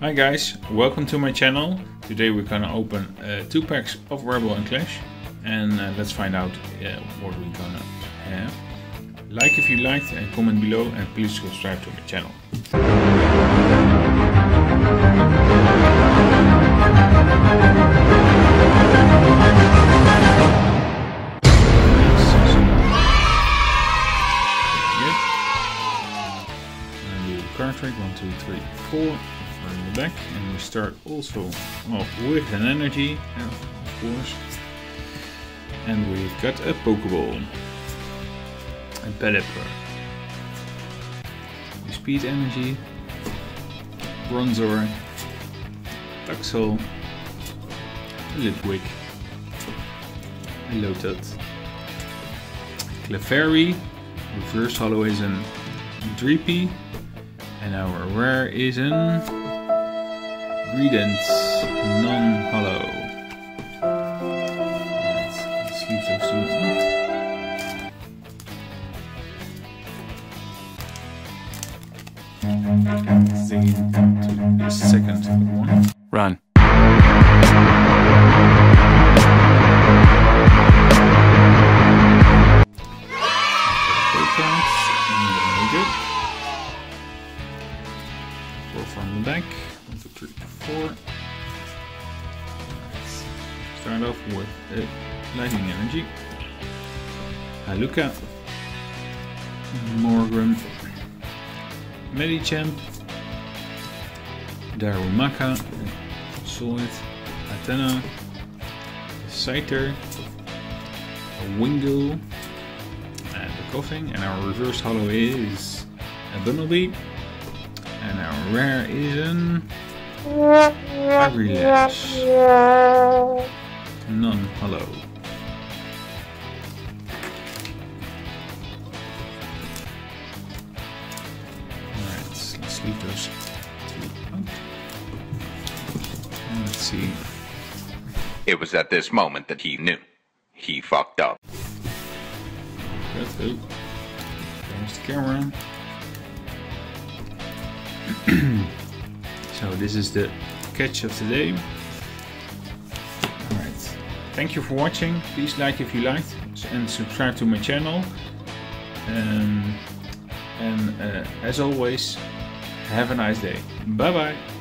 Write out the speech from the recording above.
Hi guys, welcome to my channel. Today we're gonna open uh, two packs of Rebel and Clash and uh, let's find out uh, what we're gonna have. Like if you liked and comment below and please subscribe to my channel. card trick, one, two, three, four from the back and we start also off with an energy of course. And we've got a Pokeball. A Pelipper. Speed Energy. Bronzor. Toxel Litwick Lotad Clefairy. Reverse Holo is an Dreepy. And our rare is an uh, Greedent non-holo. Let's leave those two the second one. Run. Good. Four from the back. One, two, three, four. Start off with a lightning energy. Uh, Haluka. Morgan. Medicham. Darumaka. Solid. Hatenna. Scyther. A Wingull. Uh, and a Koffing. And our reverse holo is a Bunnelby. And our rare is an Agrilash. Non-holo. Alright, let's leave those two let's see. It was at this moment that he knew. He fucked up. That's it. There's the camera. so this is the catch of today. Alright. Thank you for watching. Please like if you liked and subscribe to my channel. Um, and uh, as always, have a nice day. Bye bye.